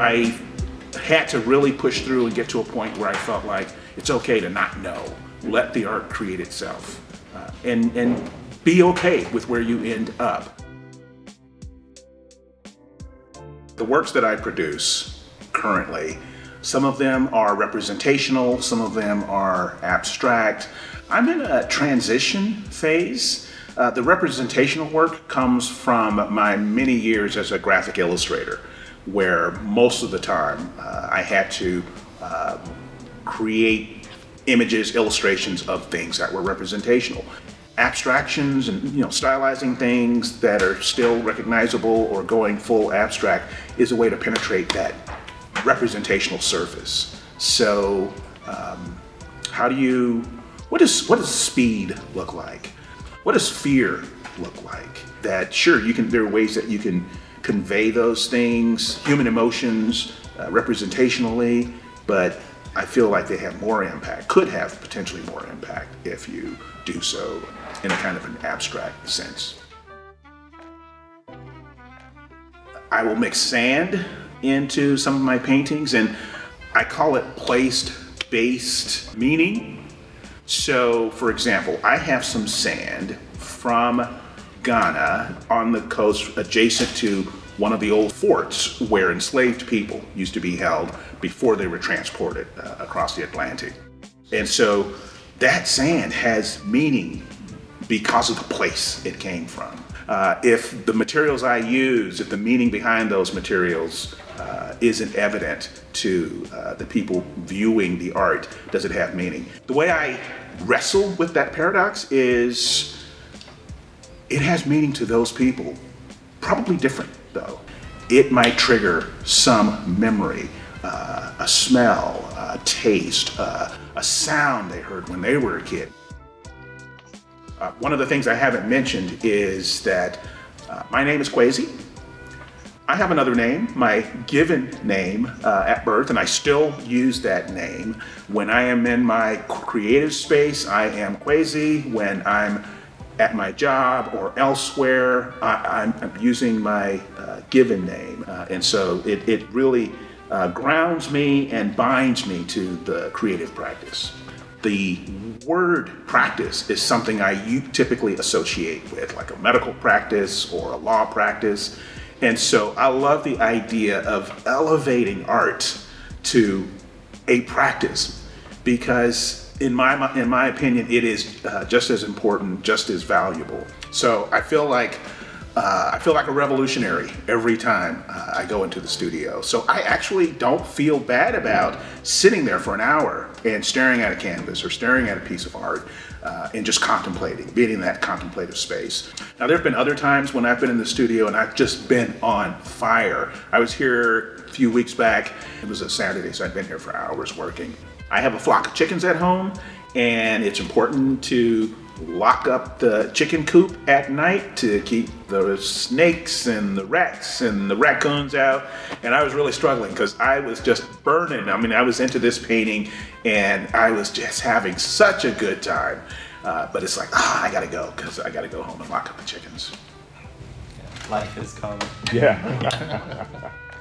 I had to really push through and get to a point where I felt like it's okay to not know. Let the art create itself. Uh, and, and be okay with where you end up. The works that I produce currently, some of them are representational, some of them are abstract. I'm in a transition phase. Uh, the representational work comes from my many years as a graphic illustrator, where most of the time uh, I had to uh, create images, illustrations of things that were representational abstractions and you know stylizing things that are still recognizable or going full abstract is a way to penetrate that representational surface. So um, how do you what does what does speed look like? What does fear look like? That sure you can there are ways that you can convey those things, human emotions, uh, representationally, but I feel like they have more impact, could have potentially more impact if you do so in a kind of an abstract sense. I will mix sand into some of my paintings and I call it placed based meaning. So, for example, I have some sand from Ghana on the coast adjacent to one of the old forts where enslaved people used to be held before they were transported uh, across the Atlantic. And so that sand has meaning because of the place it came from. Uh, if the materials I use, if the meaning behind those materials uh, isn't evident to uh, the people viewing the art, does it have meaning? The way I wrestle with that paradox is it has meaning to those people, probably different though. It might trigger some memory, uh, a smell, a taste, uh, a sound they heard when they were a kid. Uh, one of the things I haven't mentioned is that uh, my name is Kweisi. I have another name, my given name uh, at birth, and I still use that name. When I am in my creative space, I am Kweisi. When I'm at my job or elsewhere, I, am using my uh, given name. Uh, and so it, it really uh, grounds me and binds me to the creative practice the word practice is something I typically associate with, like a medical practice or a law practice. And so I love the idea of elevating art to a practice because in my, in my opinion, it is uh, just as important, just as valuable. So I feel like uh, I feel like a revolutionary every time uh, I go into the studio. So I actually don't feel bad about sitting there for an hour and staring at a canvas or staring at a piece of art uh, and just contemplating, being in that contemplative space. Now, there have been other times when I've been in the studio and I've just been on fire. I was here a few weeks back. It was a Saturday, so I'd been here for hours working. I have a flock of chickens at home, and it's important to lock up the chicken coop at night to keep the snakes and the rats and the raccoons out. And I was really struggling because I was just burning. I mean, I was into this painting and I was just having such a good time. Uh, but it's like, ah, oh, I gotta go because I gotta go home and lock up the chickens. Life is coming. Yeah.